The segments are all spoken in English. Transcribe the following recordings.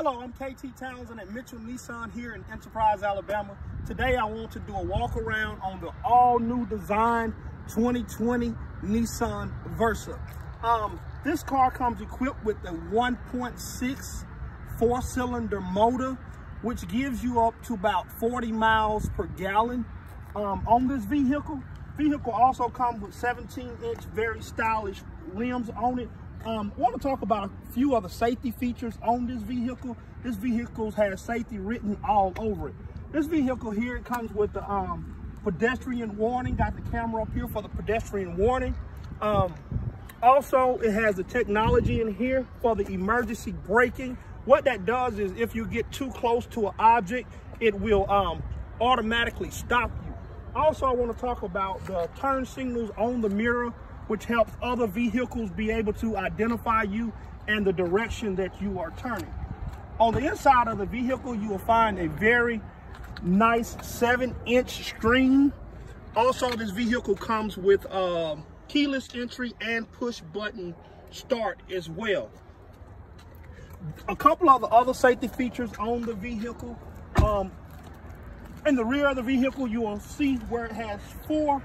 Hello, I'm KT Townsend at Mitchell Nissan here in Enterprise, Alabama. Today I want to do a walk around on the all new design 2020 Nissan Versa. Um, this car comes equipped with a 1.6 four cylinder motor, which gives you up to about 40 miles per gallon um, on this vehicle. Vehicle also comes with 17 inch very stylish rims on it um, I want to talk about a few other safety features on this vehicle. This vehicle has safety written all over it. This vehicle here, it comes with the um, pedestrian warning. Got the camera up here for the pedestrian warning. Um, also, it has the technology in here for the emergency braking. What that does is if you get too close to an object, it will um, automatically stop you. Also, I want to talk about the turn signals on the mirror which helps other vehicles be able to identify you and the direction that you are turning. On the inside of the vehicle, you will find a very nice seven inch screen. Also, this vehicle comes with um, keyless entry and push button start as well. A couple of the other safety features on the vehicle. Um, in the rear of the vehicle, you will see where it has four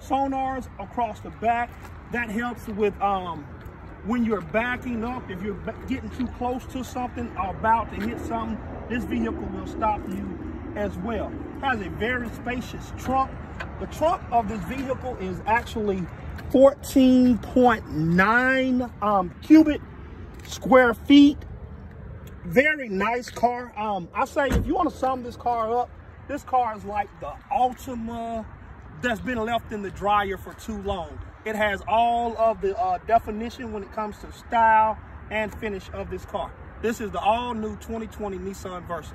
sonars across the back. That helps with um, when you're backing up, if you're getting too close to something or about to hit something, this vehicle will stop you as well. Has a very spacious trunk. The trunk of this vehicle is actually 14.9 um, cubic square feet. Very nice car. Um, I say if you want to sum this car up, this car is like the Altima that's been left in the dryer for too long. It has all of the uh, definition when it comes to style and finish of this car. This is the all new 2020 Nissan Versa.